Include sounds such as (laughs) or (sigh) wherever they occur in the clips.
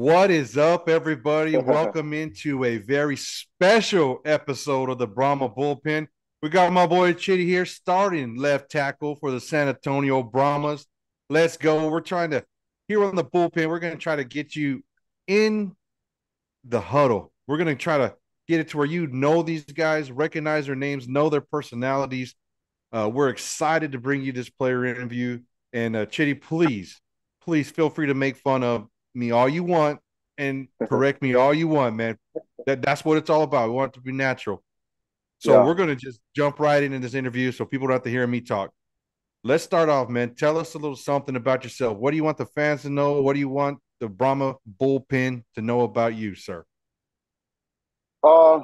What is up, everybody? (laughs) Welcome into a very special episode of the Brahma Bullpen. We got my boy Chidi here starting left tackle for the San Antonio Brahmas. Let's go. We're trying to, here on the bullpen, we're going to try to get you in the huddle. We're going to try to get it to where you know these guys, recognize their names, know their personalities. Uh, we're excited to bring you this player interview. And uh, Chidi, please, please feel free to make fun of me all you want and correct me all you want, man. That that's what it's all about. We want it to be natural. So yeah. we're gonna just jump right into this interview so people don't have to hear me talk. Let's start off, man. Tell us a little something about yourself. What do you want the fans to know? What do you want the Brahma bullpen to know about you, sir? Uh,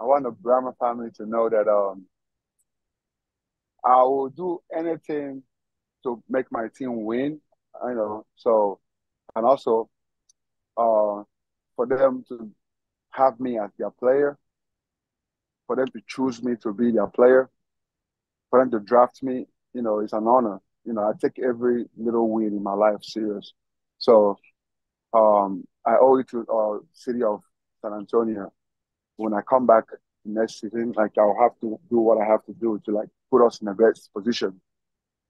I want the Brahma family to know that um I will do anything to make my team win. I know. So and also uh, for them to have me as their player, for them to choose me to be their player, for them to draft me, you know, it's an honor. You know, I take every little win in my life serious. So um, I owe it to uh, city of San Antonio. When I come back next season, like I'll have to do what I have to do to like put us in the best position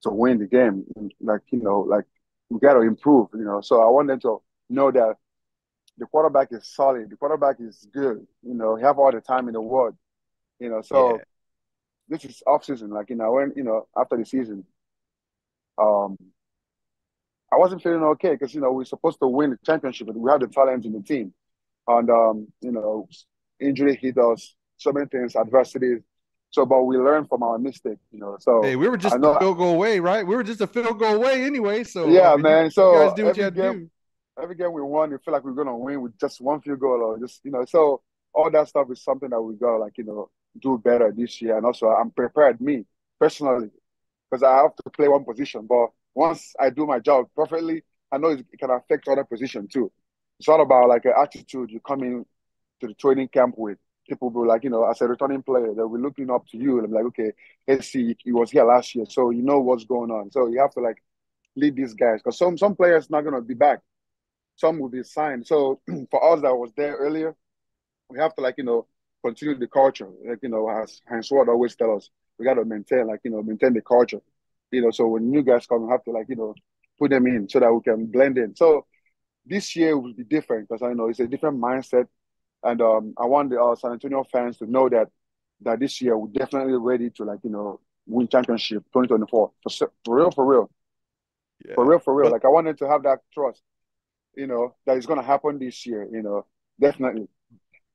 to win the game. Like you know, like we got to improve, you know. So I want them to know that the quarterback is solid. The quarterback is good. You know, have all the time in the world. You know, so yeah. this is off season. Like you know, when you know after the season, um, I wasn't feeling okay because you know we're supposed to win the championship, but we have the talent in the team, and um, you know, injury hit us, so many things, adversities. So, but we learn from our mistake, you know. So, hey, we were just a field goal away, right? We were just a field goal away anyway. So, yeah, I mean, man. So, you guys do what you had game, to do. Every game we won, we feel like we're gonna win with just one field goal, or just you know. So, all that stuff is something that we gotta like you know do better this year, and also I'm prepared me personally because I have to play one position, but once I do my job perfectly, I know it can affect other position too. It's all about like an attitude you come in to the training camp with people will like, you know, as a returning player, they'll be looking up to you and like, okay, let's see, he was here last year, so you know what's going on. So you have to like lead these guys because some some players not gonna be back, some will be signed. So (clears throat) for us that was there earlier, we have to like you know continue the culture. Like you know, as Hines Ward always tell us, we got to maintain like you know maintain the culture. You know, so when new guys come, we have to like you know put them in so that we can blend in. So this year will be different because I know it's a different mindset and um, I want the uh, San Antonio fans to know that that this year we're definitely ready to like you know win championship 2024 for, for real, for real, yeah. for real, for real. Like I wanted to have that trust, you know, that is gonna happen this year. You know, definitely.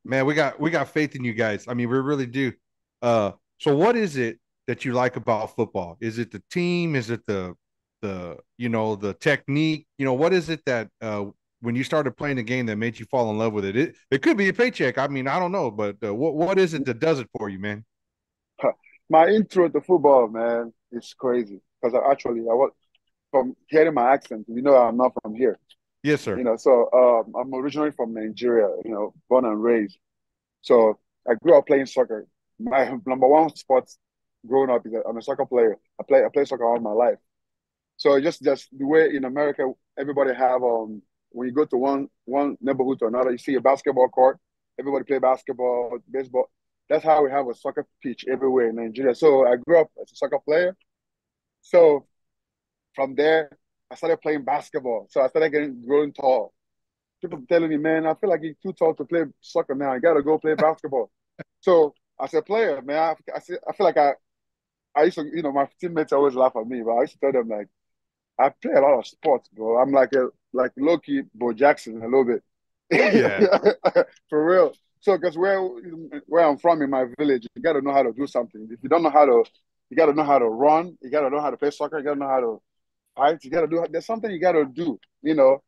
Man, we got we got faith in you guys. I mean, we really do. Uh, so what is it that you like about football? Is it the team? Is it the the you know the technique? You know, what is it that uh, when you started playing the game that made you fall in love with it? It it could be a paycheck. I mean, I don't know, but uh, what what is it that does it for you, man? (laughs) My intro to football, man, is crazy because I actually I was from hearing my accent. You know, I'm not from here. Yes, sir. You know, so um, I'm originally from Nigeria. You know, born and raised. So I grew up playing soccer. My (laughs) number one sport growing up is I'm a soccer player. I play I play soccer all my life. So just just the way in America everybody have um when you go to one one neighborhood to another, you see a basketball court, everybody play basketball, baseball. That's how we have a soccer pitch everywhere in Nigeria. So I grew up as a soccer player. So from there, I started playing basketball. So I started getting growing tall. People telling me, man, I feel like you're too tall to play soccer now. You gotta go play basketball. so as a player, man, I, I, I feel like I I used to, you know, my teammates always laugh at me, but I used to tell them like, I play a lot of sports, bro. I'm like a like Loki, Bo Jackson a little bit. Yeah. (laughs) For real. So, because where where I'm from in my village, you got to know how to do something. If you don't know how to, you got to know how to run. You got to know how to play soccer. You got to know how to fight. You got to do. There's something you got to do. You know.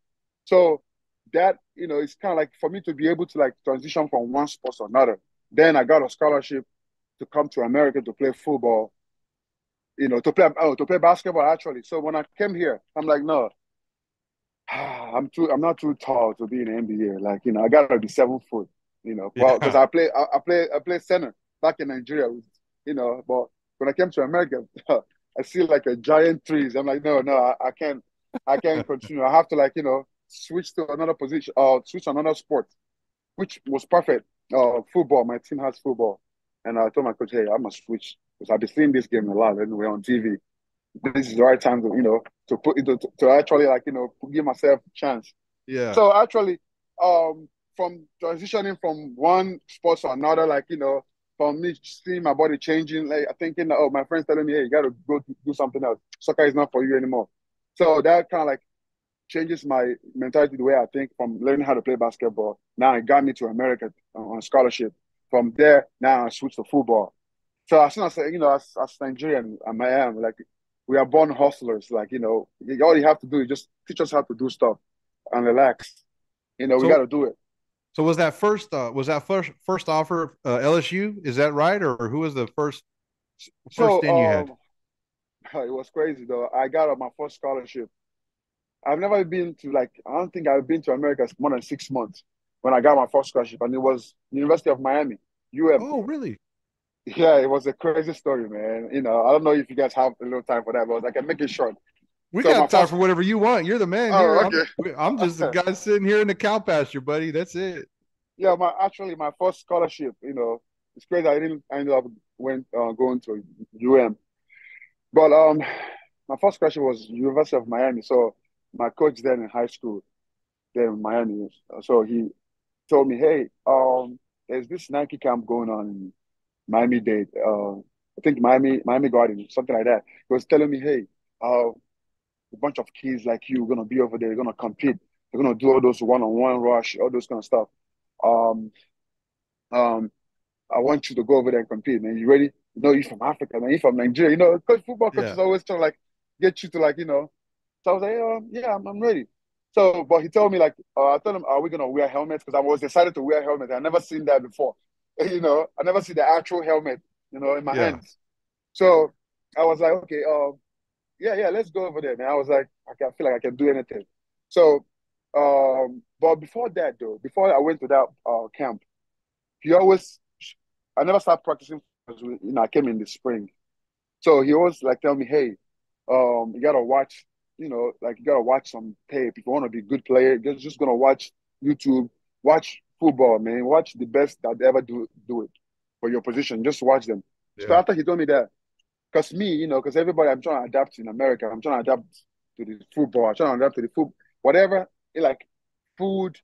So that you know, it's kind of like for me to be able to like transition from one sport to another. Then I got a scholarship to come to America to play football. You know, to play oh, to play basketball actually. So when I came here, I'm like, no, (sighs) I'm too I'm not too tall to be in the NBA. Like, you know, I gotta be seven foot, you know. Well, because yeah. I play I, I, play I play center back in Nigeria, you know, but when I came to America, (laughs) I see like a giant trees. I'm like, no, no, I, I can't I can't continue. I have to like, you know, switch to another position, uh, switch another sport, which was perfect. Uh, football. My team has football, and I told my coach, "Hey, I must switch because I've been seeing this game a lot anyway on TV. This is the right time to, you know, to put to, to actually like you know give myself a chance." Yeah. So actually, um, from transitioning from one sport to another, like you know, from me seeing my body changing, like thinking, oh, my friends telling me, hey, you got to go do something else. Soccer is not for you anymore. So that kind of like changes my mentality, the way I think from learning how to play basketball. Now it got me to America on scholarship. From there, now I switched to football. So as soon as you know, as, as Nigerian, I am like we are born hustlers. Like you know, all you have to do is just teach us how to do stuff and relax. You know, so, we got to do it. So was that first? Uh, was that first first offer uh, LSU? Is that right, or, or who was the first first so, thing you um, had? (laughs) It was crazy though. I got my first scholarship. I've never been to like I don't think I've been to America more than six months when I got my first scholarship, and it was University of Miami, UM. Oh, really? Yeah, it was a crazy story, man. You know, I don't know if you guys have a little time for that, but I can make it short. We so got time first... for whatever you want. You're the man. Oh, okay. I'm, I'm, just the (laughs) guy sitting here in the cow pasture, buddy. That's it. Yeah, my actually my first scholarship. You know, it's crazy. I didn't I ended up went uh, going to UM, but um, my first scholarship was University of Miami. So my coach then in high school, there in Miami, so he told me, hey, um, there's this Nike camp going on in Miami Dade. Uh, I think Miami Miami Garden, something like that. He was telling me, hey, uh, a bunch of kids like you gonna be over there, they're gonna compete, they're gonna do all those one-on-one rush, all those kind of stuff. Um, um, I want you to go over there and compete, man. You ready? You know, you're from Africa, man. You're from Nigeria. You know, coach football coaches yeah. always trying to like get you to like, you know. So I was like, um, yeah, I'm, I'm ready. So, but he told me like, uh, I told him, are we gonna wear helmets? Because I was decided to wear helmets. I never seen that before. (laughs) you know, I never see the actual helmet, you know, in my yeah. hands. So I was like, okay, um, yeah, yeah, let's go over there, man. I was like, I can feel like I can do anything. So, um, but before that though, before I went to that uh, camp, he always, I never started practicing because you know I came in the spring, so he always like tell me, hey, um, you gotta watch, you know, like you gotta watch some tape if you want to be a good player. You're just gonna watch YouTube, watch football, man. Watch the best that ever do do it for your position. Just watch them. Yeah. So after he told me that, because me, you know, because everybody, I'm trying to adapt in America. I'm trying to adapt to the football. I'm trying to adapt to the food, whatever, like food,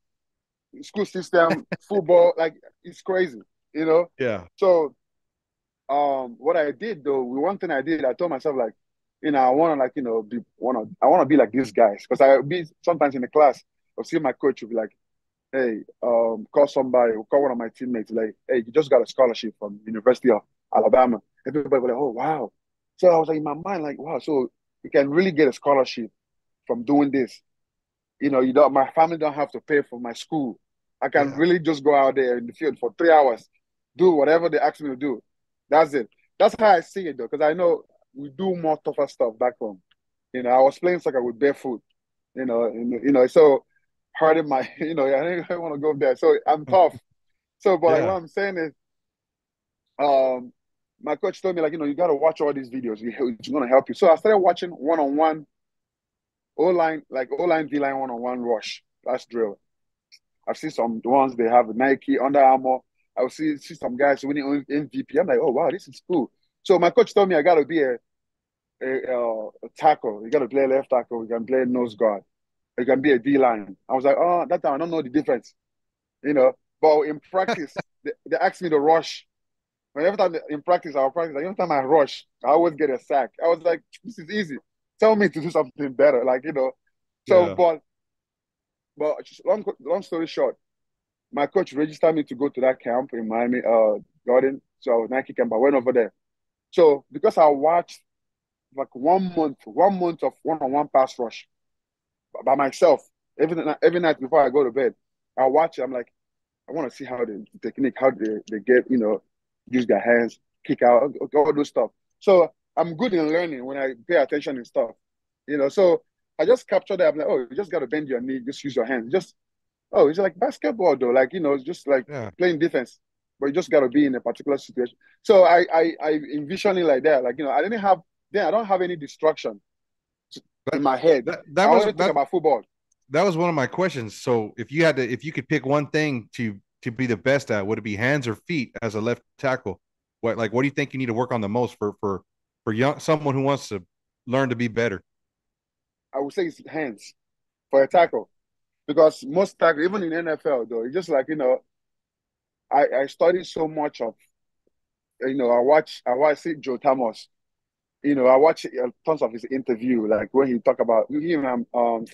school system, (laughs) football, like it's crazy, you know. Yeah. So, um, what I did though, one thing I did, I told myself like, you know, I want to like, you know, be want to, I want to be like these guys because I be sometimes in the class, I'll see my coach will be like, hey, um, call somebody, call one of my teammates, like, hey, you just got a scholarship from University of Alabama. Everybody was like, oh wow, so I was like in my mind, like, wow, so you can really get a scholarship from doing this. You know, you don't my family don't have to pay for my school. I can yeah. really just go out there in the field for three hours, do whatever they ask me to do. That's it. That's how I see it though, because I know we do more tougher stuff back home. You know, I was playing soccer with barefoot, you know, and, you know, so hurting my, (laughs) you know, I don't want to go there. So I'm tough. So, but yeah. like, what I'm saying is, um, my coach told me like, you know, you got to watch all these videos. It's going to help you. So I started watching one-on-one O line, like O line, V line, one-on-one rush. That's drill. I've seen some ones they have Nike, Under Armour. I see see some guys winning MVP. I'm like, oh wow, this is cool. So my coach told me I got to be a a, uh, a tackle. You got to play left tackle. You can play nose guard. You can be a D line. I was like, oh, that time I don't know the difference, you know. But in practice, (laughs) they, they asked me to rush every time in practice, our practice, like every time I rush, I always get a sack. I was like, this is easy. Tell me to do something better, like you know. So, yeah. but, but long, long story short, my coach registered me to go to that camp in Miami, uh, Garden. So Nike camp, I went over there. So because I watched like one month, one month of one-on-one pass rush by myself every every night before I go to bed, I watch it. I'm like, I want to see how the technique, how they, they get, you know, use their hands, kick out, all those stuff. So I'm good in learning when I pay attention and stuff. You know, so I just capture that. I'm like, oh, you just gotta bend your knee, just use your hands. Just oh, it's like basketball though, like you know, it's just like yeah. playing defense. But you just gotta be in a particular situation. So I I I envision it like that. Like, you know, I didn't have then I don't have any distraction in my head. That, that was that, about football. that was one of my questions. So if you had to, if you could pick one thing to to be the best at, would it be hands or feet as a left tackle? What like what do you think you need to work on the most for for for young someone who wants to learn to be better? I would say it's hands for a tackle because most tackle, even in NFL though, it's just like you know, I I studied so much of, you know, I watch I watch see Joe Thomas, you know, I watch uh, tons of his interview, like when he talk about him um, um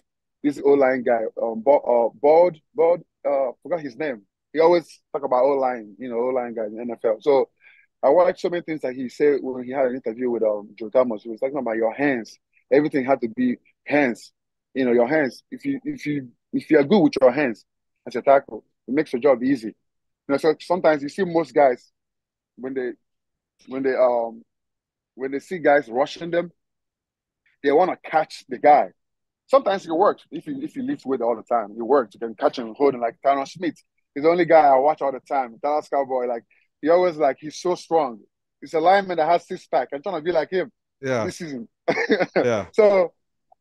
this O line guy, um, bald, uh, uh, forgot his name. He always talk about O line, you know, O line guys in NFL. So I watched so many things that he said when he had an interview with um Joe Thomas. He was talking about your hands. Everything had to be hands. You know, your hands. If you if you if you are good with your hands as a tackle, it makes your job easy. You know, so sometimes you see most guys when they when they um when they see guys rushing them, they want to catch the guy. Sometimes it works if you if you lift weight all the time. It works. You can catch him holding like Tyron Smith. He's the only guy I watch all the time. Dallas Cowboy, like he always like he's so strong. He's a lineman that has six pack. I'm trying to be like him. Yeah. This season. (laughs) yeah. So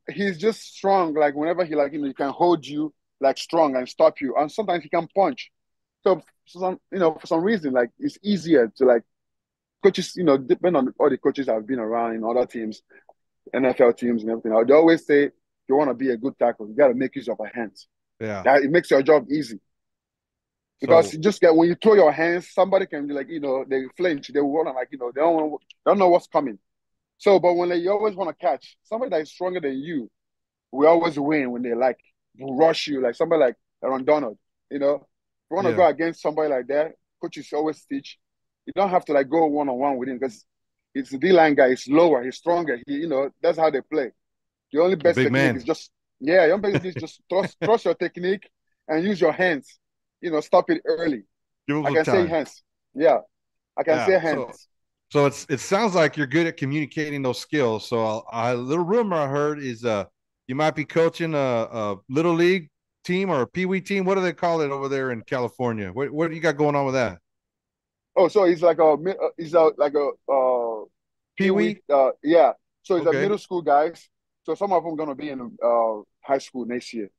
he's just strong. Like whenever he like you know he can hold you like strong and stop you, and sometimes he can punch. So some you know for some reason like it's easier to like coaches you know depend on all the coaches I've been around in other teams, NFL teams and everything. They always say if you want to be a good tackle, you got to make use of your hands. Yeah, that, it makes your job easy. Because so, you just get when you throw your hands, somebody can be like, you know, they flinch, they want to like, you know, they don't they don't know what's coming. So, but when they, you always want to catch somebody that is stronger than you, we always win when they like rush you, like somebody like Aaron Donald. You know, if you want to yeah. go against somebody like that, coaches always teach. You don't have to like go one on one with him because it's the D line guy. He's lower, he's stronger. He, you know, that's how they play. The only best technique man. is just yeah. Only best is just trust, (laughs) trust your technique and use your hands. You know, stop it early. I can time. say hands. Yeah, I can yeah. say hands. So, so it's it sounds like you're good at communicating those skills. So a little rumor I heard is uh you might be coaching a, a little league team or a pee wee team. What do they call it over there in California? What what do you got going on with that? Oh, so he's like a he's a, like a uh, pee wee. Uh, yeah. So he's okay. a middle school guys. So some of them gonna be in uh, high school next year.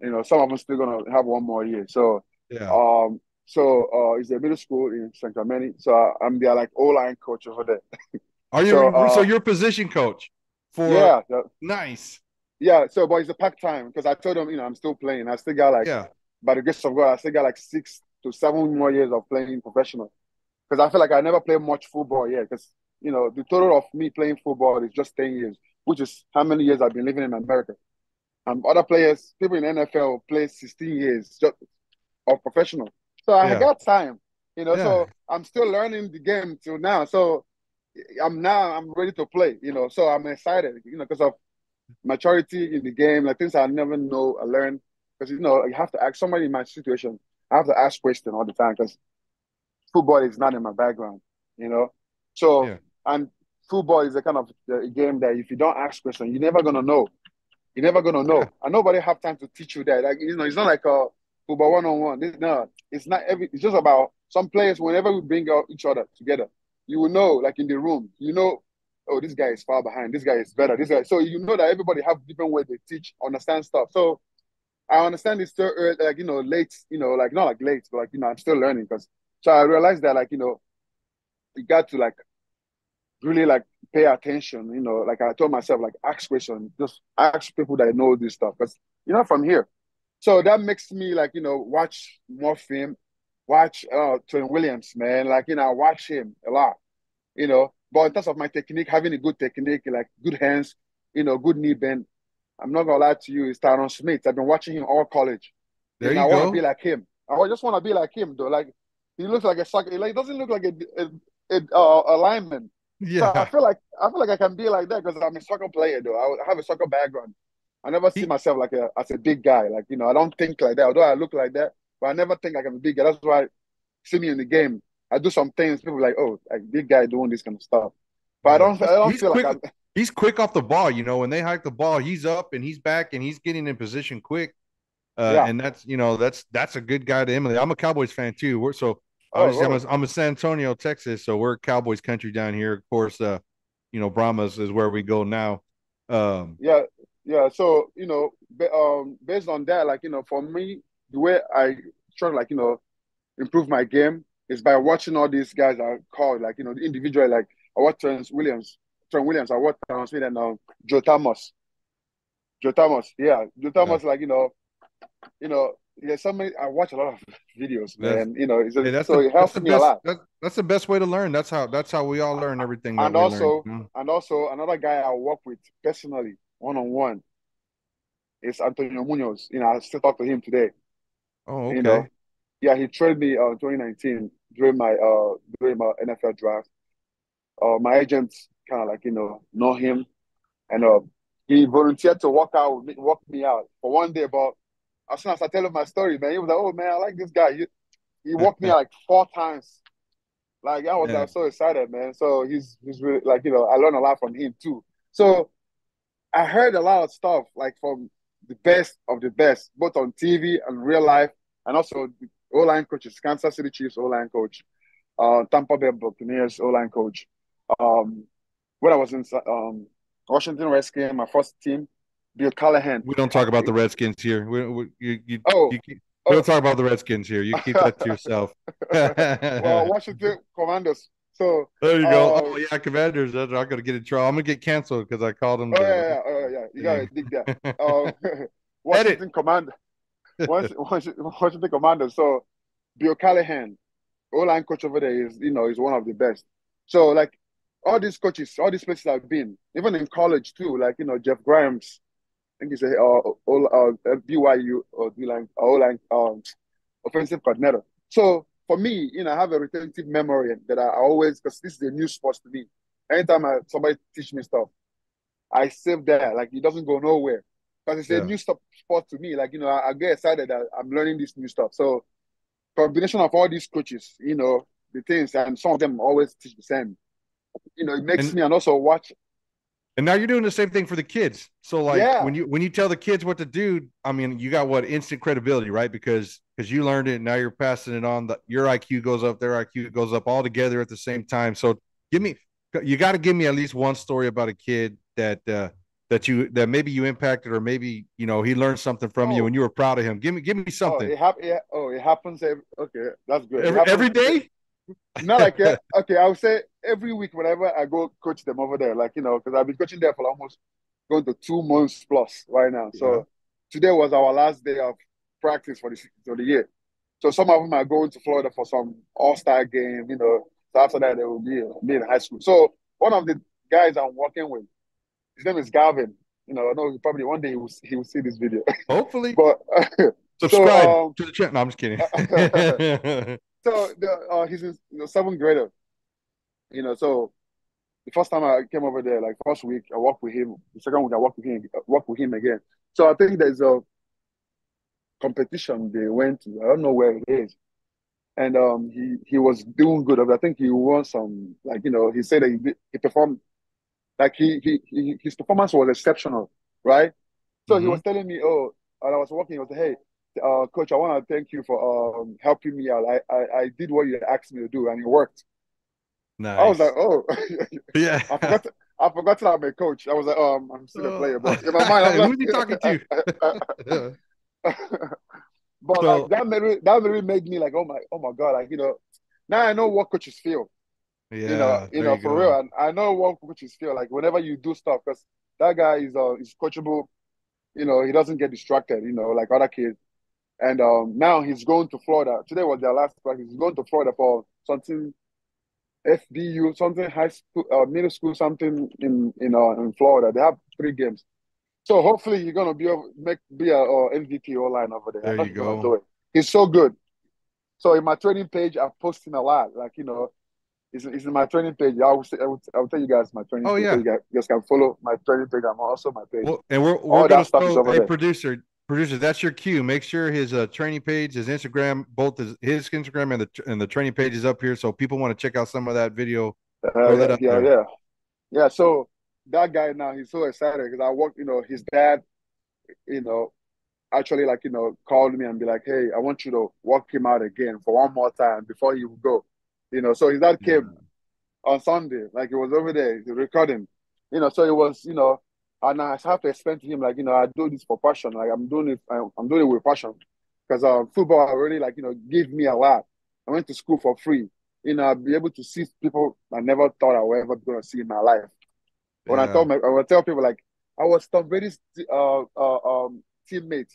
You know, some of them still gonna have one more year. So yeah. Um, so uh, it's a middle school in San Clemente. So I'm their like O line coach over there. (laughs) Are you so, uh, so you're position coach for? Yeah, nice. Yeah. So, but it's a pack time because I told them, you know, I'm still playing. I still got like, yeah. By the grace of God, I still got like six to seven more years of playing professional. Because I feel like I never played much football yet. Because you know, the total of me playing football is just ten years, which is how many years I've been living in America. And other players, people in NFL, play 16 years just of professional. So I yeah. got time, you know. Yeah. So I'm still learning the game till now. So I'm now I'm ready to play, you know. So I'm excited, you know, because of maturity in the game, like things I never know, I learn. Because you know, you have to ask somebody in my situation. I have to ask questions all the time because football is not in my background, you know. So yeah. and football is a kind of a game that if you don't ask questions, you're never gonna know. You're never gonna know, and nobody have time to teach you that. Like you know, it's not like a football one on one. No, it's not every. It's just about some players. Whenever we bring out each other together, you will know, like in the room, you know, oh, this guy is far behind. This guy is better. This guy. So you know that everybody have different way they teach, understand stuff. So I understand it's still early, like you know, late. You know, like not like late, but like you know, I'm still learning because. So I realized that like you know, you got to like really like pay attention. You know, like I told myself, like ask questions, just ask people that know this stuff because you're not from here. So that makes me like, you know, watch more film, watch uh Tony Williams, man. Like, you know, I watch him a lot, you know. But in terms of my technique, having a good technique, like good hands, you know, good knee bend, I'm not gonna lie to you, it's Tyron Smith. I've been watching him all college. There you I want to be like him. I just want to be like him, though. Like he looks like a soccer. Like he doesn't look like a a, a, a lineman. Yeah. So I feel like I feel like I can be like that because I'm a soccer player, though. I have a soccer background. I never see myself like a as a big guy. Like you know, I don't think like that. Although I look like that, but I never think like I'm a big guy. That's why see me in the game. I do some things. People like, oh, like big guy doing this kind of stuff. But I don't. I don't he's feel quick, like I'm, he's quick off the ball. You know, when they hike the ball, he's up and he's back and he's getting in position quick. Uh, yeah. And that's you know that's that's a good guy to emulate. I'm a Cowboys fan too. We're so oh, obviously oh, I'm, a, I'm a San Antonio, Texas, so we're Cowboys country down here. Of course, uh, you know Brahmas is where we go now. Um, yeah, yeah. So you know, um, based on that, like you know, for me, the way I try to like you know improve my game is by watching all these guys I called like you know individually. Like I watch Williams, Trent Williams. I Terrence Smith and um, Joe Thomas. Joe Thomas, yeah, Joe Thomas. Yeah. Like you know, you know, yeah, somebody I watch a lot of videos, man. you know, a, hey, so the, it helps me best, a lot. That's, that's the best way to learn. That's how that's how we all learn everything. and also, learn, and also another guy I work with personally, one on one, is Antonio Munoz. You know, I still talk to him today. Oh, okay. You know, yeah, he traded me uh, 2019 during my uh during my NFL draft. Uh, my agent kind of like you know know him, and uh, he volunteered to walk out, walk me out for one day. But as soon as I tell him my story, man, he was like, "Oh man, I like this guy." He, he walked me out like four times. Like I was yeah. like, so excited, man. So he's he's really like you know I learned a lot from him too. So I heard a lot of stuff like from the best of the best, both on TV and real life, and also O line coaches, Kansas City Chiefs O line coach, uh, Tampa Bay Buccaneers O line coach. Um, when I was in um, Washington Redskins, my first team, Bill Callahan. We don't talk about the Redskins here. We, we you, you, oh, you keep, we don't talk about the Redskins here. You keep that to yourself. (laughs) well, Washington Commanders. So there you go. Uh, oh yeah, Commanders. I'm gonna get in trouble. I'm gonna get canceled because I called them. Oh yeah, yeah, oh, yeah. You gotta dig that. (laughs) Um, (laughs) Washington Commander. Washington, Washington Commanders. So Bill Callahan, O line coach over there, is you know is one of the best. So like all these coaches, all these places I've been, even in college too, like you know Jeff Grimes, I think he's a uh, uh, BYU or D line, O line um, offensive coordinator. So for me, you know, I have a retentive memory that I always because this is a new sport to me. Anytime I, somebody teach me stuff, I save that. Like it doesn't go nowhere because it's yeah. a new stuff sport to me. Like you know, I, I, get excited that I'm learning this new stuff. So combination of all these coaches, you know, the things, and some of them always teach the same. You know, it makes and, me and also watch and now you're doing the same thing for the kids. So like yeah. when you when you tell the kids what to do, I mean, you got what instant credibility, right? Because because you learned it, now you're passing it on. The, your IQ goes up, their IQ goes up, all together at the same time. So give me, you got to give me at least one story about a kid that uh, that you that maybe you impacted, or maybe you know he learned something from oh. you and you were proud of him. Give me give me something. Oh, it, hap- yeah. oh, it happens. Every, okay, that's good. Every, every day. Not like (laughs) okay, I would say every week whenever I go coach them over there, like you know, because I've been coaching there for almost going to two months plus right now. So yeah. today was our last day of practice for the for the year. So some of them are going to Florida for some All Star game, you know. So after that, they will be be in high school. So one of the guys I'm working with, his name is Gavin. You know, I know probably one day he will he will see this video. Hopefully, (laughs) but (laughs) subscribe so, um, to the channel. No, I'm just kidding. So the, uh, he's a you know, seventh grader. You know, so the first time I came over there, like first week, I worked with him. The second week, I worked with him, worked with him again. So I think there's a competition they went to. I don't know where it is, and um, he he was doing good. I think he won some. Like you know, he said that he he performed, like he he, he his performance was exceptional, right? So mm-hmm. he was telling me, oh, and I was walking. He was hey, uh, coach, I want to thank you for um, helping me out. I, I, I did what you asked me to do, and it worked. Nice. I was like, oh, (laughs) (laughs) yeah. I forgot. To, I forgot that I'm a coach. I was like, oh, I'm, I'm still a player, but in my mind, I'm (laughs) like, who's he talking to? but so, like, that really, that really made me like, oh my, oh my god, like you know, now I know what coaches feel. Yeah, you know, you know, you for go. real, and I know what coaches feel like whenever you do stuff because that guy is uh is coachable. You know, he doesn't get distracted. You know, like other kids. And um, now he's going to Florida. Today was their last practice. He's going to Florida for something FBU, something high school, uh, middle school, something in in uh, in Florida. They have three games. So hopefully he's gonna be a, make be a uh, MVP line over there. There you go. He's so good. So in my training page, I'm posting a lot. Like you know, it's, it's in my training page. I will, say, I will, I will tell you guys my training. Oh page. yeah, you guys, you guys, can follow my training page. I'm also my page. Well, and we're we're gonna show a producer producers, that's your cue. Make sure his uh, training page, his Instagram, both his, his Instagram and the and the training page is up here, so people want to check out some of that video. Uh, yeah, yeah, yeah, yeah. So that guy now, he's so excited because I work. You know, his dad, you know, actually like you know called me and be like, "Hey, I want you to walk him out again for one more time before he would go." You know, so his dad came yeah. on Sunday, like he was over there recording. You know, so it was you know and I have to explain to him like you know I do this for passion, like I'm doing it, I'm doing it with passion, because uh, football already like you know gave me a lot. I went to school for free, you know, I'll be able to see people I never thought I would ever gonna see in my life. When yeah. I tell my, I would tell people like I was Tom Brady's uh, uh, um, teammate.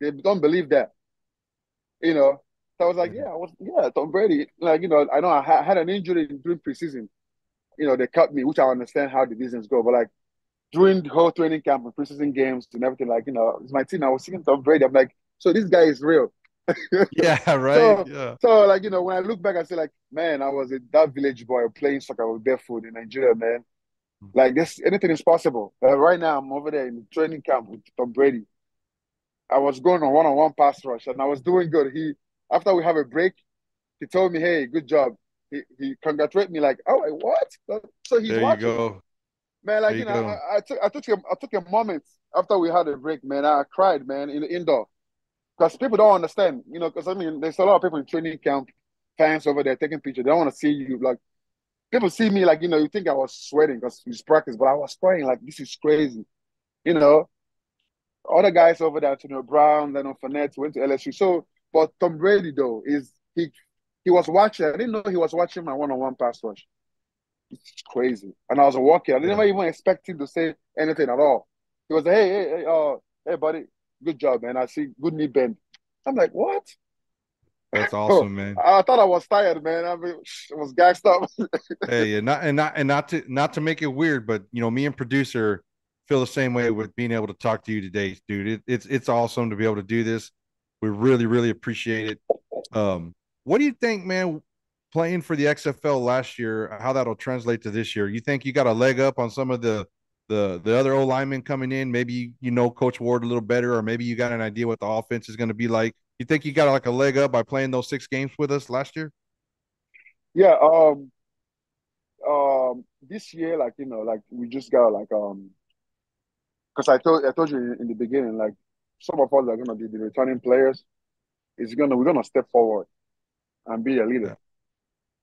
They don't believe that, you know. So I was like, yeah, I was, yeah, Tom Brady. Like, you know, I know I had an injury during preseason. You know, they cut me, which I understand how the business go. But like during the whole training camp and preseason games and everything, like, you know, it's my team. I was seeing Tom Brady. I'm like, so this guy is real. (laughs) yeah, right. So, yeah. So, like, you know, when I look back, I say, like, man, I was a, that village boy playing soccer with barefoot in Nigeria, man. Like this, anything is possible. Uh, right now, I'm over there in the training camp with Tom Brady. I was going on one-on-one pass rush, and I was doing good. He, after we have a break, he told me, "Hey, good job." He, he congratulated me, like, "Oh, what?" So he's there watching. You go. Man, like you, you know, I, I, took I took a, I took a moment after we had a break, man. I cried, man, in the indoor because people don't understand, you know. Because I mean, there's a lot of people in training camp, fans over there taking pictures. They don't want to see you. Like people see me, like you know, you think I was sweating because it's practice, but I was crying. Like this is crazy, you know. Other guys over there, you know, Brown, then on Fournette went to LSU. So, but Tom Brady though is he he was watching. I didn't know he was watching my one-on-one pass rush. It's crazy. And I was walking. I didn't yeah. even expect him to say anything at all. He was, like, hey, hey, hey, uh, hey, buddy, good job, man. I see good knee bend. I'm like, what? That's (laughs) awesome, man. I thought I was tired, man. I mean, it was gassed up. (laughs) hey, and not and not and not to not to make it weird, but you know, me and producer feel the same way with being able to talk to you today, dude. It, it's it's awesome to be able to do this. We really really appreciate it. Um, what do you think, man? Playing for the XFL last year, how that'll translate to this year? You think you got a leg up on some of the the the other O linemen coming in? Maybe you know Coach Ward a little better, or maybe you got an idea what the offense is going to be like. You think you got like a leg up by playing those six games with us last year? Yeah. Um. Um. This year, like you know, like we just got like um. Because I told I told you in, in, the beginning, like some of us are gonna be the returning players. It's gonna we're gonna step forward and be a leader.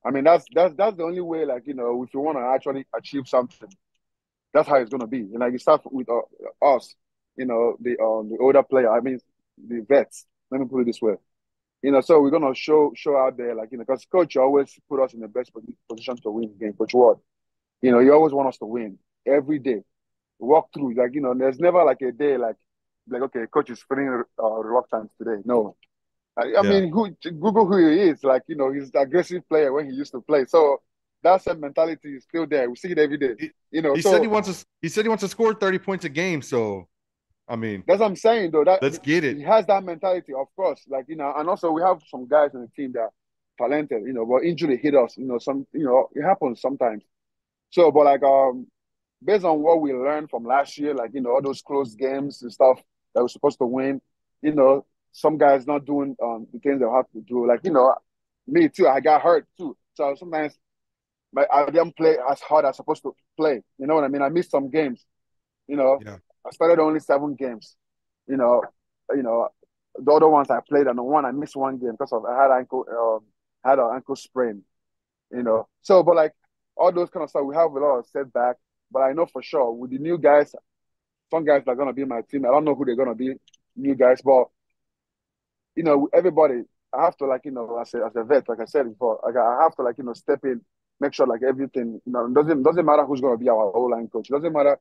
I mean, that's that's that's the only way. Like you know, if you want to actually achieve something, that's how it's gonna be. And like you start with uh, us, you know, the um the older player. I mean, the vets. Let me put it this way. You know, so we're gonna show show out there, like you know, because coach always put us in the best position to win the game. Coach Ward, you know, you always want us to win every day. Walk through, like you know, there's never like a day like like okay, coach is feeling uh, reluctant today. No, I, I yeah. mean, who Google who he is. Like you know, he's the aggressive player when he used to play. So that same mentality is still there. We see it every day. He, you know, he so, said he wants to. He said he wants to score thirty points a game. So, I mean, that's what I'm saying though. That let's get it. He has that mentality, of course. Like you know, and also we have some guys in the team that are talented. You know, but injury hit us. You know, some. You know, it happens sometimes. So, but like um, based on what we learned from last year, like you know, all those close games and stuff that we're supposed to win. You know, some guys not doing um the things they have to do. Like you know, me too. I got hurt too. So sometimes but I didn't play as hard as I supposed to play. You know what I mean? I missed some games. You know, yeah. I started only seven games. You know, you know, the other ones I played, and the one I missed one game because of I had ankle, um, had an ankle sprain. You know, so but like all those kind of stuff, we have a lot of setback. But I know for sure with the new guys, some guys are gonna be my team. I don't know who they're gonna be, new guys, but you know, everybody. I have to like you know, as a as a vet, like I said before, like I have to like you know step in make sure like everything, you know, doesn't doesn't matter who's gonna be our O line coach. It doesn't matter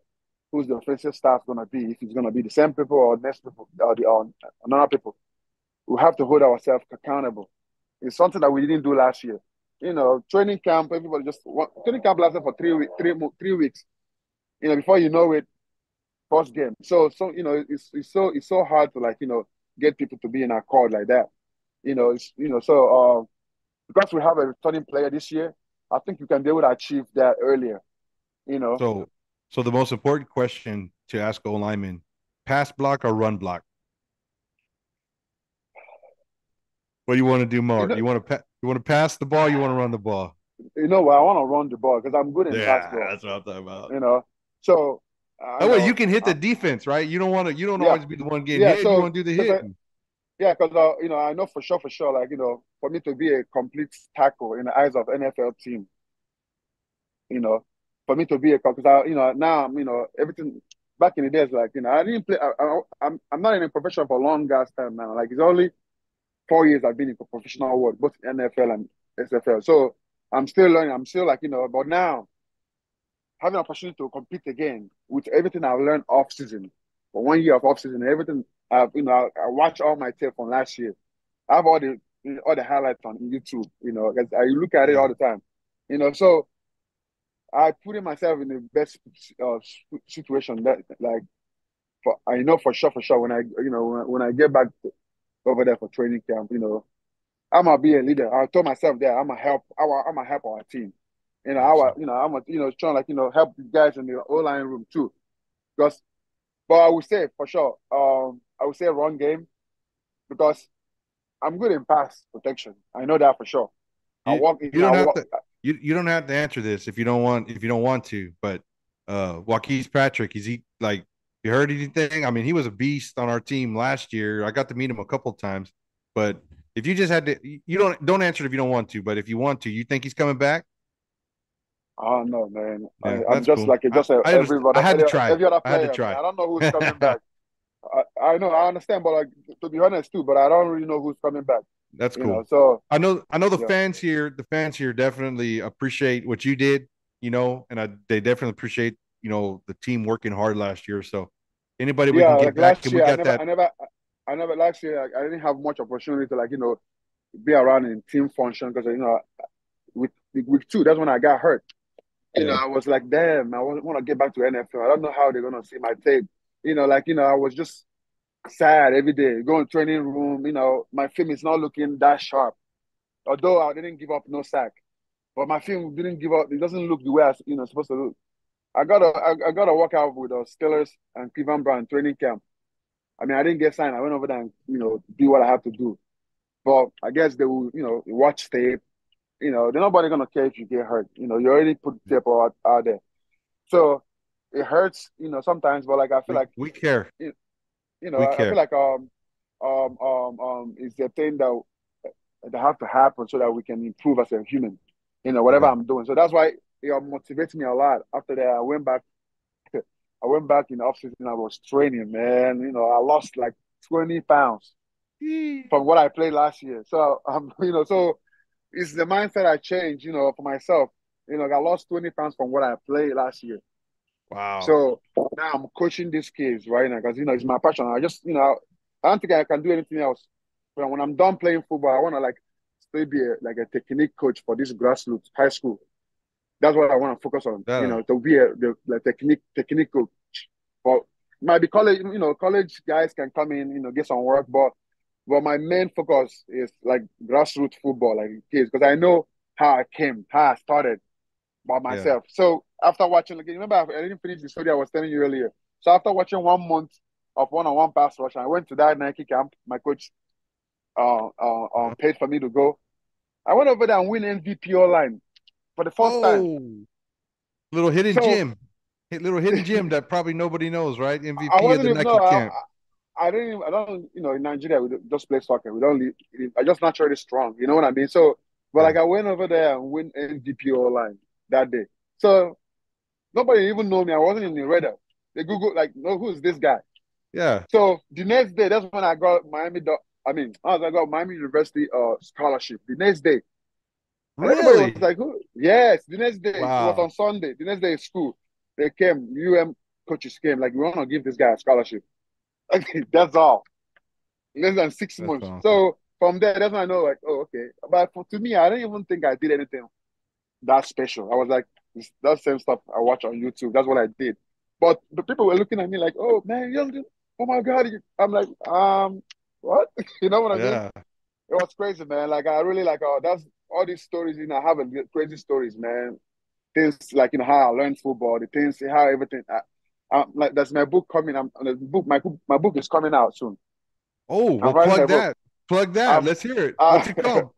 who's the offensive staff gonna be, if it's gonna be the same people or next people or the or another people. We have to hold ourselves accountable. It's something that we didn't do last year. You know, training camp, everybody just training camp lasted for three three three weeks. You know, before you know it, first game. So so you know, it's it's so it's so hard to like you know get people to be in our court like that. You know, it's you know so uh, because we have a returning player this year, I think you can be able to achieve that earlier. You know. So, so the most important question to ask O lineman: pass block or run block? What do you want to do more? You, know, you want to pa- you want to pass the ball? You want to run the ball? You know what? I want to run the ball because I'm good in yeah, pass ball. That's what I'm talking about. You know, so. Oh, wait, you can hit the defense, right? You don't want to. You don't yeah, always be the one getting yeah, hit. So, you want to do the hit. Yeah, because uh, you know, I know for sure, for sure, like you know, for me to be a complete tackle in the eyes of NFL team, you know, for me to be a because I, you know, now you know everything back in the days, like you know, I didn't play. I, I, I'm I'm not in a profession for a long ass time now. Like it's only four years I've been in professional world, both NFL and XFL. So I'm still learning. I'm still like you know, but now having an opportunity to compete again with everything I've learned off season, for one year of off season, everything I've you know, I, I watch all my tape from last year. I have all the all the highlights on YouTube. You know, because I look at it all the time. You know, so I put myself in the best uh, situation that like for I know for sure for sure when I you know when, when I get back to, over there for training camp, you know, I'm gonna be a leader. I told myself that I'm gonna help. I'm gonna help our team. You know, I you know I'm a, you know trying like you know help the guys in the O line room too, because. But I would say for sure, um, I would say run game, because I'm good in pass protection. I know that for sure. You, I walk. You, you don't have walk, to. You, you don't have to answer this if you don't want if you don't want to. But uh, Waukesha Patrick, is he like? You heard anything? I mean, he was a beast on our team last year. I got to meet him a couple times. But if you just had to, you don't don't answer it if you don't want to. But if you want to, you think he's coming back? I don't know, man. Yeah, I, am just cool. like just I, I, everybody. I had to try. Every other player, I had to try. Man. I don't know who's (laughs) coming back. I, I, know, I understand, but like to be honest too, but I don't really know who's coming back. That's cool. Know, so I know, I know the yeah. fans here, the fans here definitely appreciate what you did, you know, and I, they definitely appreciate, you know, the team working hard last year. So anybody we yeah, can get like back, year, we got I never, that. I never, I never last year. I, I didn't have much opportunity to like, you know, be around in team function because you know, with week two, that's when I got hurt. You yeah. know, I was like, damn, I want to get back to NFL. I don't know how they're gonna see my tape you know, like, you know, I was just sad every day, going training room, you know, my film is not looking that sharp. Although I didn't give up no sack. But my film didn't give up, it doesn't look the way I you know supposed to look. I got a I, I got to work out with the Steelers and Cleveland Brown training camp. I mean, I didn't get signed. I went over there and you know do what I have to do. But I guess they will, you know, watch tape. You know, they're nobody gonna care if you get hurt. You know, you already put the tape out, out there. So it hurts, you know, sometimes, but like I feel we, like we care. You, you know, I, I, feel like um um um um it's a thing that that have to happen so that we can improve as a human. You know, whatever I'm doing. So that's why it motivates me a lot. After that, I went back. (laughs) I went back in the off season. I was training, man. You know, I lost like 20 pounds from what I played last year. So (laughs) um, you know, so it's the mindset I changed. You know, for myself. You know, I lost 20 pounds from what I played last year. Wow. So now I'm coaching these kids right now because you know it's my passion. I just you know I don't think I can do anything else. But when I'm done playing football, I want to like still be a, like a technique coach for this grassroots high school. That's what I want to focus on. Yeah. You know, to be a the, the technique technique coach. But might be college. You know, college guys can come in. You know, get some work, but but my main focus is like grassroots football, like kids, because I know how I came, how I started by myself. Yeah. So after watching again, remember I didn't finish the story I was telling you earlier. So after watching one month of one-on-one pass rush, I went to that Nike camp. My coach uh, uh, uh, paid for me to go. I went over there and win MVP online for the first oh, time. Little hidden so, gem, little hidden gem that probably nobody knows, right? MVP of the Nike know, camp. I, I, didn't. I don't. You know, in Nigeria, we just play soccer. We don't. I just naturally strong. You know what I mean? So, but like I went over there and win MVP online that day. So nobody even know me. I wasn't in the radar. They Google like, no, who's this guy? Yeah. So the next day, that's when I got Miami. I mean, I got Miami University uh scholarship. The next day. Really? was like, who? Yes. The next day wow. it was on Sunday. The next day school. They came. UM coaches came. Like, we want to give this guy a scholarship. (laughs) that's all. Less than six that's months. Awesome. So from there, that's when I know, like, oh, okay. But for, to me, I don't even think I did anything that special. I was like, that same stuff I watch on YouTube. That's what I did. But the people were looking at me like, oh man, you oh my god. I'm like, um, what? (laughs) you know what I yeah. mean? It was crazy, man. Like I really like, oh, that's all these stories. You know, I have a crazy stories, man. Things like you know how I learned football, the things, how everything. I, I'm, like that's my book coming. I'm the book. My book. my book is coming out soon. Oh, well, plug that. Book. Plug that. Um, Let's hear it. Uh, What's it called?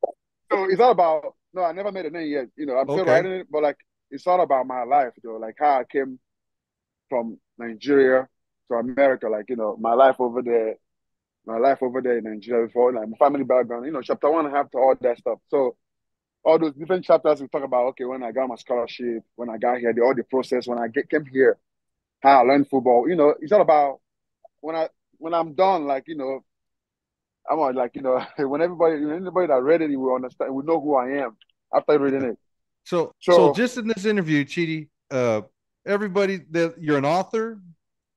(laughs) so it's all about no, I never made a name yet. You know, I'm still writing it, but like it's all about my life, though. Like how I came from Nigeria to America. Like you know, my life over there, my life over there in Nigeria before, like my family background. You know, chapter one and a half to all that stuff. So all those different chapters we talk about. Okay, when I got my scholarship, when I got here, the all the process when I get, came here, how I learned football. You know, it's all about when I when I'm done, like you know, I'm like you know, (laughs) when everybody anybody that read it, will understand, will know who I am after reading it. So, so, so just in this interview, Chidi, uh, everybody that you're an author,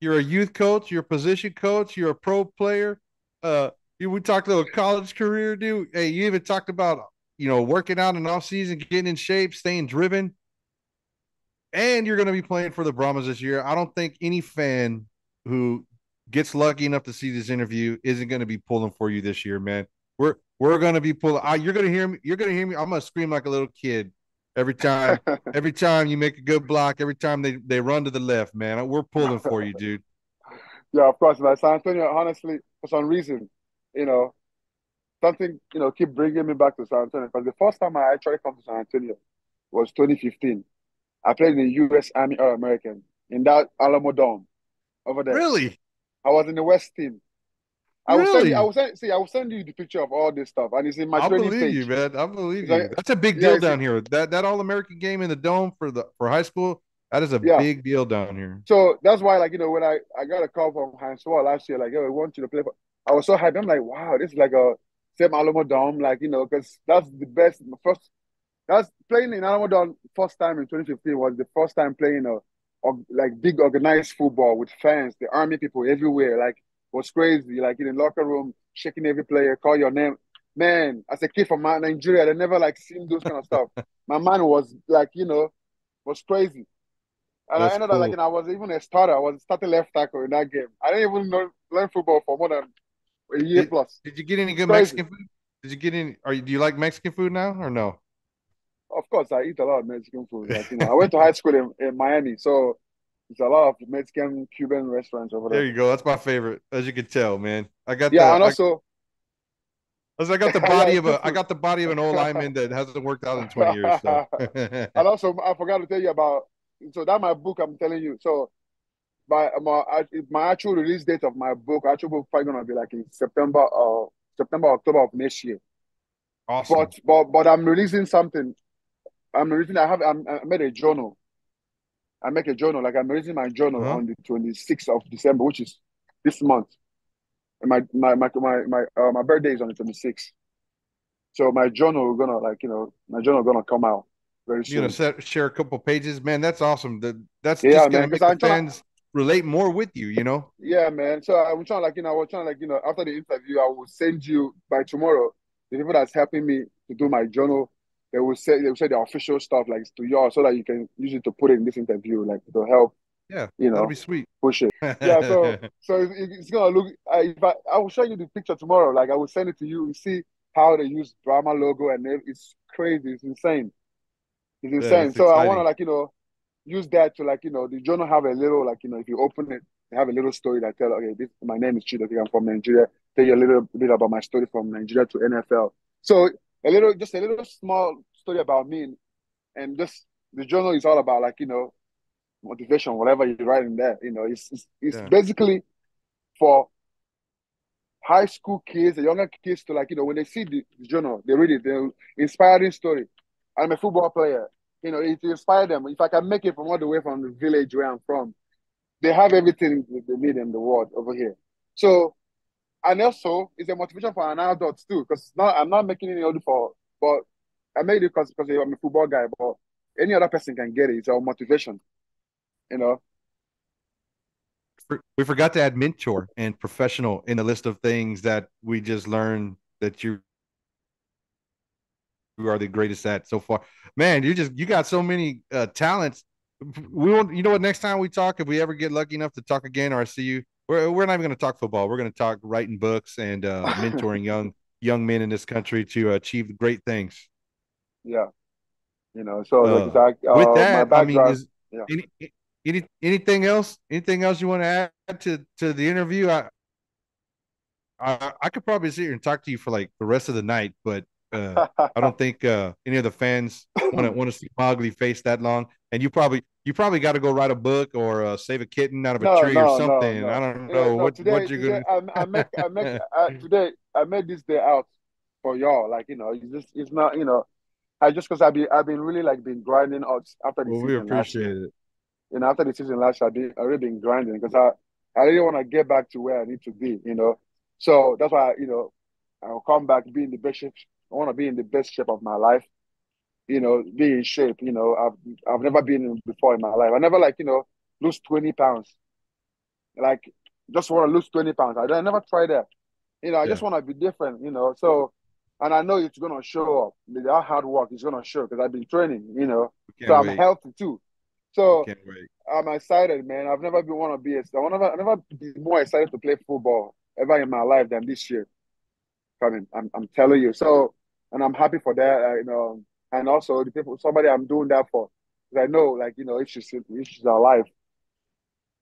you're a youth coach, you're a position coach, you're a pro player. Uh, you, we talked about college career, dude. Hey, you even talked about you know working out in off season, getting in shape, staying driven, and you're going to be playing for the Brahmas this year. I don't think any fan who gets lucky enough to see this interview isn't going to be pulling for you this year, man. We're we're going to be pulling. Uh, you're going to hear me. You're going to hear me. I'm going to scream like a little kid every time. (laughs) every time you make a good block. Every time they they run to the left, man. We're pulling for you, dude. (laughs) Yeah, of course. Like San Antonio, honestly, for some reason, you know, something you know keep bringing me back to San Antonio. Because the first time I actually come to San Antonio was 2015. I played in the U.S. Army All American in that Alamo Dome over there. Really? I was in the West team. I really? will send you, I will send see I will send you the picture of all this stuff and it's in my I believe page. you, man. I believe you. That's a big deal yeah, down here. That that all American game in the dome for the for high school, that is a yeah. big deal down here. So that's why, like, you know, when I, I got a call from Hines Ward last year, like, yo, I want you to play for I was so happy. I'm like, wow, this is like a same Alamo Dome, like, you know, because that's the best first that's playing in Dome first time in 2015 was the first time playing uh, a, a like big organized football with fans, the army people everywhere. Like was crazy. Like in the locker room, shaking every player, call your name. Man, as a kid from Nigeria, I never like seen those kind of stuff. (laughs) My man was like, you know, was crazy. And That's I ended cool. up like, and I was even a starter. I was starting left tackle in that game. I didn't even know learn football for more than a year did, plus. Did you get any good Mexican food? Did you get any? Are you? Do you like Mexican food now or no? Of course, I eat a lot of Mexican food. Like, you know, I went to (laughs) high school in, in Miami, so it's a lot of Mexican, Cuban restaurants over there. There you go. That's my favorite, as you can tell, man. I got yeah, the, and also. I, I got the (laughs) body of a I got the body of an old lineman that hasn't worked out in 20 years. So. (laughs) and also I forgot to tell you about so that my book I'm telling you. So my my my actual release date of my book, actual book probably gonna be like in September uh September, October of next year. Awesome. But but but I'm releasing something. I'm releasing I have I'm, I made a journal I make a journal. Like I'm raising my journal uh-huh. on the 26th of December, which is this month. And my my my my my, uh, my birthday is on the 26th. So my journal gonna like you know my journal gonna come out very soon. You're gonna set, share a couple pages, man. That's awesome. That that's yeah, just gonna man, make the fans relate more with you. You know. Yeah, man. So I'm trying like you know I was trying like you know after the interview I will send you by tomorrow the people that's helping me to do my journal they will say they will say the official stuff like to y'all so that you can use it to put it in this interview, like to help. Yeah, you know, that'll be sweet. Push it. (laughs) yeah, so so it, it's gonna look. I, if I, I will show you the picture tomorrow. Like I will send it to you. You see how they use Brahma logo and it's crazy. It's insane. It's insane. Yeah, it's so exciting. I want to like you know use that to like you know the journal have a little like you know if you open it they have a little story that tell okay this my name is Chidi I'm from Nigeria tell you a little bit about my story from Nigeria to NFL so a little, just a little small story about me, and, and just the journal is all about like you know motivation, whatever you write in there. You know, it's it's, it's yeah. basically for high school kids, the younger kids to like you know when they see the, the journal, they read it, they inspiring story. I'm a football player. You know, it inspire them. If I can make it from all the way from the village where I'm from, they have everything they need in the world over here. So and also it's a motivation for an adult too, because now I'm not making any order for, but I made it because because I'm a football guy, but any other person can get it. It's our motivation, you know. We forgot to add mentor and professional in the list of things that we just learned that you you are the greatest at so far. Man, you just you got so many uh, talents. We won't. You know what? Next time we talk, if we ever get lucky enough to talk again, or I see you, we're, we're not even going to talk football. We're going to talk writing books and uh, (laughs) mentoring young young men in this country to achieve great things. Yeah, you know. So uh, exact, uh, with that, I mean, is yeah. any, any anything else? Anything else you want to add to to the interview? I, I I could probably sit here and talk to you for like the rest of the night, but uh, (laughs) I don't think uh, any of the fans want to want to see Mowgli face that long. And you probably you probably got to go write a book or uh, save a kitten out of a no, tree no, or something. No, I don't know yeah, what today, what you're today, gonna. I, I make I make (laughs) today I made this day out for y'all. Like you know, it's just it's not you know, I just because I've been I've been really like been grinding out after the well, season. We appreciate it. you know, after the season last year, I did, I really been grinding because I, I really want to get back to where I need to be, you know. So that's why, you know, I'll come back, be in the best shape. I want to be in the best shape of my life, you know, be in shape. You know, I've I've never been in before in my life. I never like, you know, lose 20 pounds. Like, just want to lose 20 pounds. I, I never tried that. You know, I yeah. just want to be different, you know. So, and I know it's going to show up. That hard work is going to show because I've been training, you know. So I'm healthy too. So I'm excited, man. I've never been want to be. I never, I never be more excited to play football ever in my life than this year. I mean, I'm, I'm telling you. So, and I'm happy for that. Uh, you know, and also the people, somebody I'm doing that for. I know, like you know, if she's if she's alive,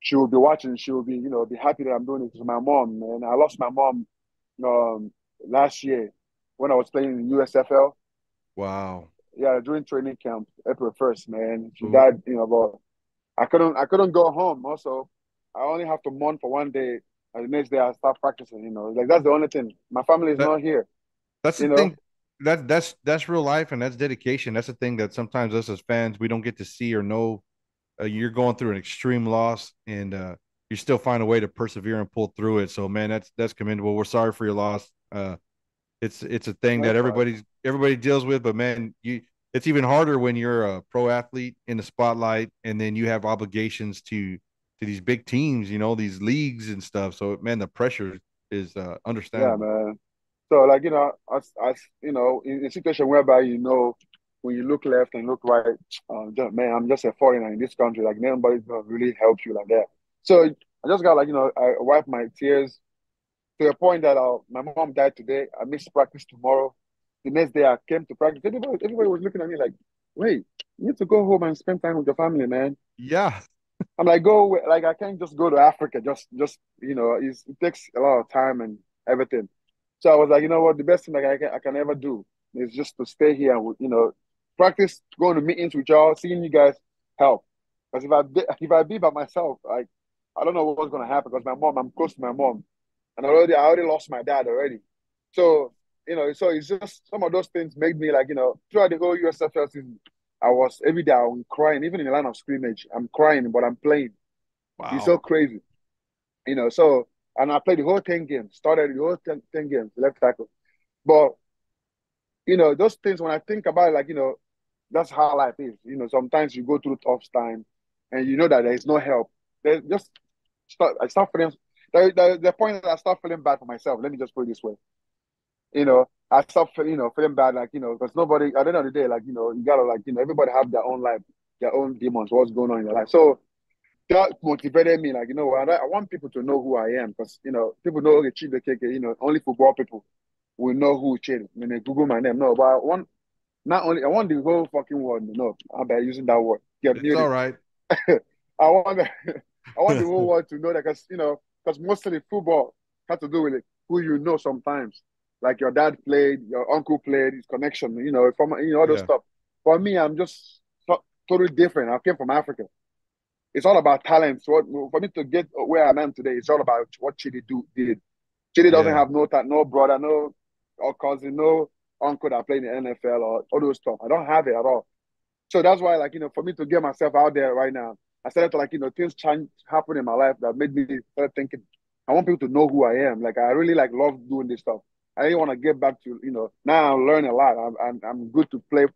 she will be watching. She will be, you know, be happy that I'm doing it. to my mom, and I lost my mom um, last year when I was playing in USFL. Wow. Yeah, during training camp, April first, man. She Ooh. died, you know, but I couldn't I couldn't go home. Also, I only have to mourn for one day. And the next day I start practicing. You know, like that's the only thing. My family is that, not here. That's the know? thing. That that's that's real life and that's dedication. That's the thing that sometimes us as fans we don't get to see or know. Uh, you're going through an extreme loss and uh, you still find a way to persevere and pull through it. So man, that's that's commendable. We're sorry for your loss. Uh, it's it's a thing that everybody's everybody deals with, but man, you it's even harder when you're a pro athlete in the spotlight and then you have obligations to to these big teams, you know, these leagues and stuff. So man, the pressure is uh understandable. Yeah, man. So like, you know, as as you know, in a situation whereby you know when you look left and look right, um, just, man, I'm just a foreigner in this country. Like nobody's gonna really help you like that. So I just got like, you know, I wiped my tears to a point that uh, my mom died today. I missed practice tomorrow. The next day I came to practice. Everybody, everybody was looking at me like, wait, you need to go home and spend time with your family, man. Yeah. I'm like, go like I can't just go to Africa. Just just you know, it takes a lot of time and everything. So I was like, you know what, the best thing like I can I can ever do is just to stay here and you know, practice going to meetings with y'all, seeing you guys help. Because if I if I be by myself, like I don't know what's gonna happen. Because my mom, I'm close to my mom, and already I already lost my dad already. So you know, so it's just some of those things made me like you know throughout the whole USFL season, I was every day I'm crying, even in the line of scrimmage, I'm crying, but I'm playing. Wow. It's so crazy, you know. So and I played the whole ten games, started the whole 10, 10 games, left tackle, but you know those things when I think about it, like you know, that's how life is. You know, sometimes you go through tough time, and you know that there is no help. There's just start. I start feeling the, the, the point that I start feeling bad for myself. Let me just put it this way. You know, I start you know, feeling bad, like, you know, because nobody, at the end of the day, like, you know, you gotta, like, you know, everybody have their own life, their own demons, what's going on in their life. So that motivated me, like, you know, I, I want people to know who I am because, you know, people know, okay, Chidi Okeke, you know, only football people will know who Chidi. When they Google my name, no, but I want, not only, I want the whole fucking world to know about using that word. Get it's all right. (laughs) I want, (laughs) I want the whole (laughs) world to know that because, you know, because mostly football has to do with it, who you know sometimes. Like your dad played, your uncle played, his connection, you know, from you know all those yeah. stuff. For me, I'm just totally different. I came from Africa. It's all about talent. So for me to get where I am today, it's all about what Chidi do did. Chidi doesn't yeah. have no no brother, no or cousin, no uncle that played in the NFL or all those stuff. I don't have it at all. So that's why, like, you know, for me to get myself out there right now, I started to like, you know, things change happen in my life that made me start thinking, I want people to know who I am. Like I really like love doing this stuff. I didn't want to get back to, you know, now I'm learning a lot. I'm, I'm, I'm good to play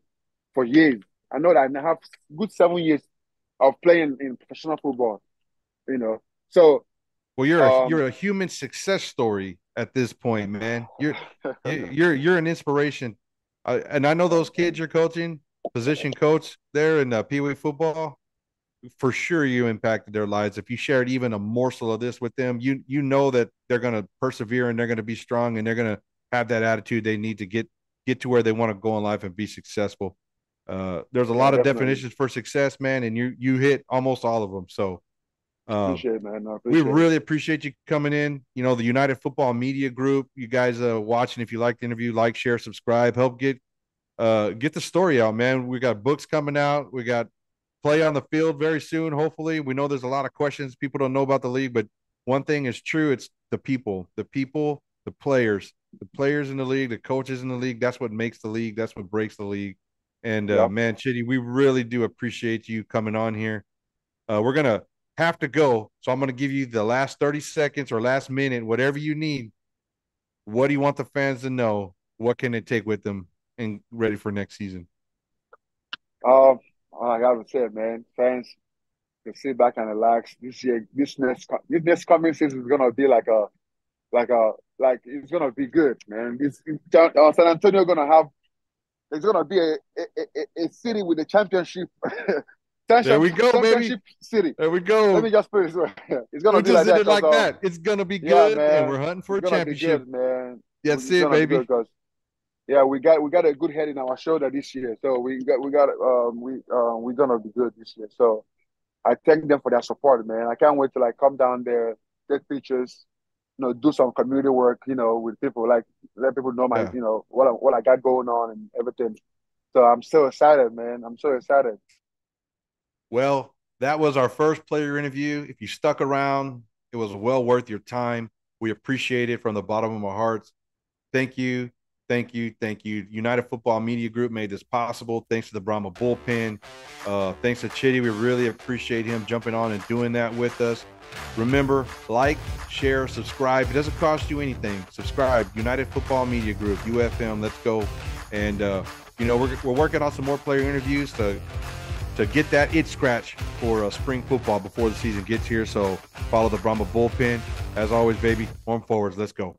for years. I know that I have good seven years of playing in professional football, you know. So well, you're a, um, you're a human success story at this point, man. You're (laughs) you're you're an inspiration, uh, and I know those kids you're coaching, position coach there in uh, Pee Wee football for sure you impacted their lives. If you shared even a morsel of this with them, you you know that they're going to persevere and they're going to be strong and they're going to have that attitude they need to get get to where they want to go in life and be successful. Uh, there's a lot of definitions for success, man, and you you hit almost all of them. So, um, appreciate man. No, appreciate we really appreciate you coming in. You know, the United Football Media Group. You guys uh, watching, if you like the interview, like, share, subscribe, help get uh get the story out, man. We got books coming out. We got play on the field very soon. Hopefully, we know there's a lot of questions people don't know about the league, but one thing is true: it's the people, the people, the players, the players in the league, the coaches in the league. That's what makes the league. That's what breaks the league. And uh, man, Chidi, we really do appreciate you coming on here. Uh, we're gonna have to go, so I'm gonna give you the last 30 seconds or last minute, whatever you need. What do you want the fans to know? What can they take with them and ready for next season? Um, I gotta say, man, fans can sit back and relax. This year, this next, this next coming season is gonna be like a, like a, like it's gonna be good, man. This uh, San Antonio gonna have, it's gonna be a a, a city with a championship. (laughs) there we go, championship baby. City. There we go. Let me just put it this way. (laughs) It's gonna we be like, that, it like that. It's gonna be good, yeah, and we're hunting for it's a championship. Good, man. That's it, baby. good yeah, we got we got a good head in our shoulder this year, so we got we got um we um we're gonna be good this year. So I thank them for their support, man. I can't wait to like come down there, take pictures, you know, do some community work, you know, with people, like let people know my, Yeah. you know, what I, what I got going on and everything. So I'm so excited, man. I'm so excited. Well, that was our first player interview. If you stuck around, it was well worth your time. We appreciate it from the bottom of our hearts. Thank you. Thank you. Thank you. United Football Media Group made this possible. Thanks to the Brahma Bullpen. Uh, thanks to Chidi. We really appreciate him jumping on and doing that with us. Remember, like, share, subscribe. It doesn't cost you anything. Subscribe. United Football Media Group, UFM. Let's go. And, uh, you know, we're, we're working on some more player interviews to to get that it scratch for uh, spring football before the season gets here. So follow the Brahma bullpen. As always, baby, warm forwards. Let's go.